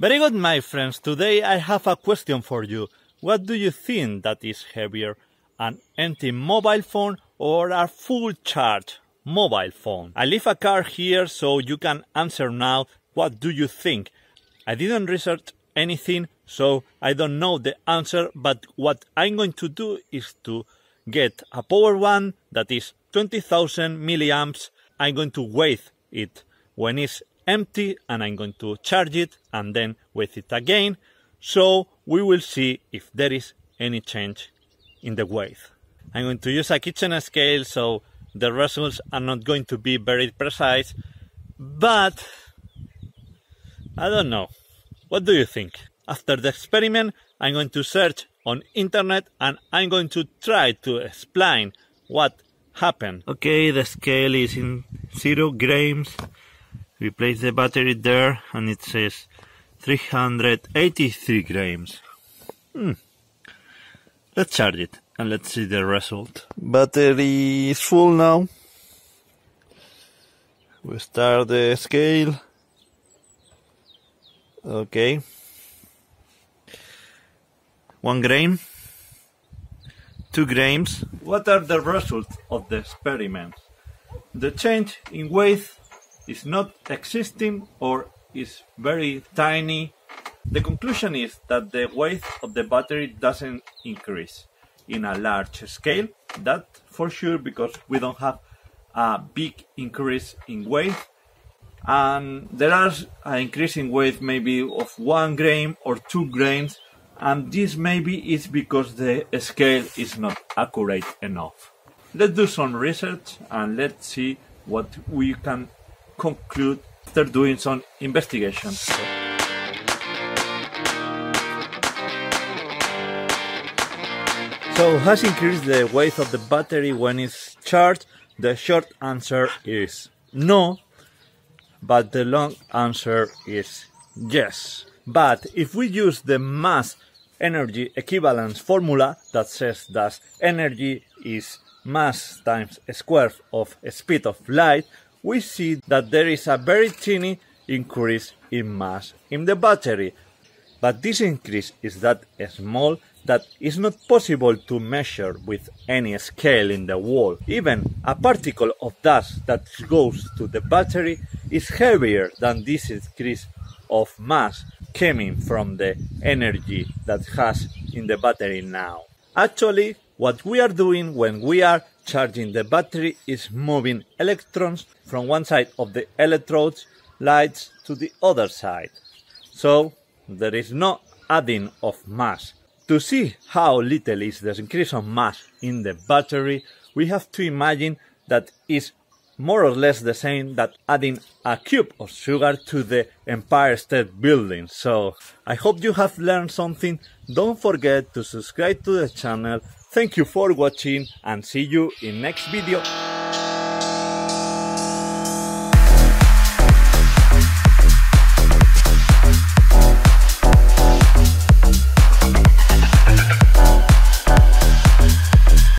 Very good, my friends. Today I have a question for you. What do you think that is heavier, an empty mobile phone or a full charge mobile phone? I leave a card here so you can answer now. What do you think? I didn't research anything, so I don't know the answer, but what I'm going to do is to get a power one that is 20,000 milliamps. I'm going to wait it when it's empty and I'm going to charge it and then with it again. So we will see if there is any change in the weight. I'm going to use a kitchen scale so the results are not going to be very precise, but I don't know. What do you think? After the experiment, I'm going to search on internet and I'm going to try to explain what happened. Okay, the scale is in zero grams we place the battery there and it says 383 grams. Hmm. Let's charge it and let's see the result. Battery is full now. We start the scale. Okay. One gram. Two grams. What are the results of the experiment? The change in weight is not existing or is very tiny. The conclusion is that the weight of the battery doesn't increase in a large scale. That for sure because we don't have a big increase in weight. And there are an increase in weight maybe of one gram or two grams and this maybe is because the scale is not accurate enough. Let's do some research and let's see what we can conclude after doing some investigation. So has increased the weight of the battery when it's charged? The short answer is no, but the long answer is yes. But if we use the mass energy equivalence formula that says that energy is mass times square of speed of light, we see that there is a very tiny increase in mass in the battery. But this increase is that small that is not possible to measure with any scale in the world. Even a particle of dust that goes to the battery is heavier than this increase of mass coming from the energy that has in the battery now. Actually, what we are doing when we are charging the battery is moving electrons from one side of the electrodes lights to the other side. So there is no adding of mass. To see how little is the increase of mass in the battery, we have to imagine that is more or less the same that adding a cube of sugar to the Empire State Building. So I hope you have learned something. Don't forget to subscribe to the channel Thank you for watching and see you in next video.